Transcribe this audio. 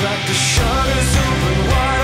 Crack the shutters open wide.